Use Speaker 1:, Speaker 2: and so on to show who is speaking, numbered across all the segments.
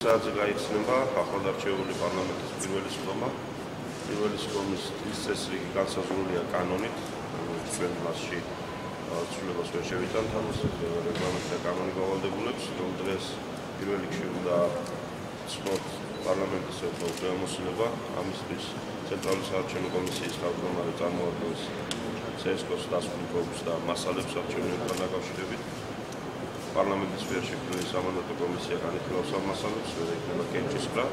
Speaker 1: საათზე გაიხსნება ახლადარჩეული პარლამენტის პირველი სხდომა. პირველი სხდომის ის წესრიგი განსაზღვრულია კანონით, რომელიც ჩვენ მასში ცვლილებას ვერ შევიტანთ, ამას რეგლამენტი და კანონი გავალდებულებს, რომ დღეს პირველ რიგში უნდა ცნოთ პარლამენტის უფლებამოსილება, ამისთვის ცენტრალური საარჩევნო კომისიის თავმჯდომარე წარმოადგენს CSKO-ს დასკვნიკობს და მასალებს არჩევნებთან დაკავშირებით. პარლამენტის მიერ შექმნილი სამანდატო კომისია განიხილავს ამ მასალებს, ვერ იქნება კენჭისყრა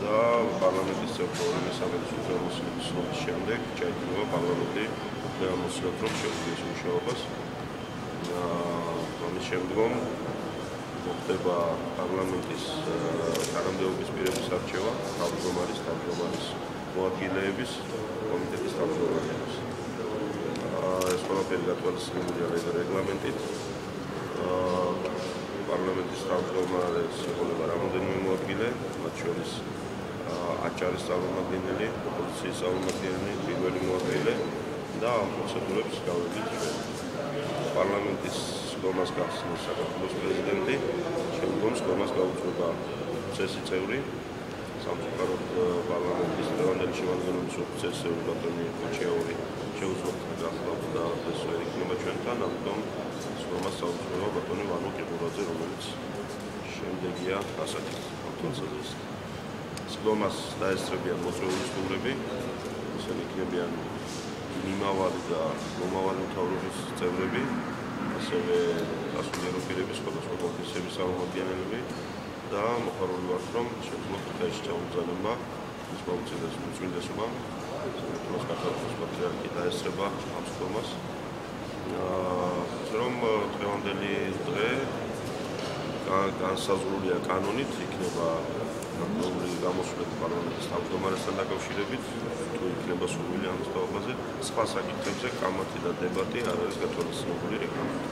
Speaker 1: და პარლამენტის წევრთა მესამედის ცნობის შემდეგ ჩაიდინება პარლამენტი უფლებამოსილებს რომ შეუძლიეს მუშაობას. ამის შემდგომ მოხდება პარლამენტის თანამდებობის პირების არჩევა, თავმჯდომარის თავმჯდომარის მოადგილეების კომიტეტის თავმჯდომარეების. ეს ყველაფერი გათვალისწინებულია რეგლამენტით. პარლამენტის თავმჯდომარეს ეხება რამოდენიმე მოადგილე, მათ შორის აჭარის წარმომადგენელი, ოპოზიციის წარმომადგენელი, პირველი მოადგილე და ამ პროცედურებს გავედით ჩვენ. პარლამენტის სკომას გახსნის საქართველოს პრეზიდენტი, შემდგომ სკომას გაუწევდა წესი წევრი სამწუხაროდ პარლამენტის დღევანდელი შემადგენლობის ოფიცერი ბატონი კოჩიაური შეუძლოთ გახლავთ და ეს ვერ იქნება ჩვენთან, ამიტომ სკომას საუბრობ ბატონი ვანო კიბურაძე, რომელიც შემდეგია ასეთი კონტენციის. სკომას დაესწრებიან მოწვეული სტუმრები, ისინი იქნებიან მიმავალი და მომავალი მთავრობის წევრები, ასევე გასულიერო პირების სხვადასხვა კონფესიების წარმომადგენლები და მოხარული ვართ, რომ შეძლოთ ეს ჩაუძანება ის მომწიდეს მოწმინდესობა, საქართველოს კათოლიკოს პატრიარქი დაესწრება ამ რომ დღევანდელი დღე განსაზღვრულია კანონით, იქნება ნორმალური გამოსვლები პარლამენტის თავმჯდომარესთან დაკავშირებით, თუ იქნება სურვილი ამის თაობაზე, სხვა საკითხებზე კამათი და დებატი არ არის გათვალისწინებული რეგლამენტით.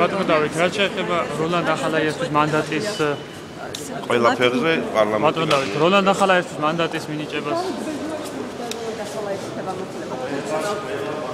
Speaker 2: ბატონო დავით, რა შეეხება როლანდ ახალაიასის მანდატის
Speaker 1: ყველაფერზე პარლამენტი
Speaker 2: ბატონო დავით, როლანდ ახალაიასის მანდატის მინიჭებას
Speaker 3: გასალაიათება მოსულება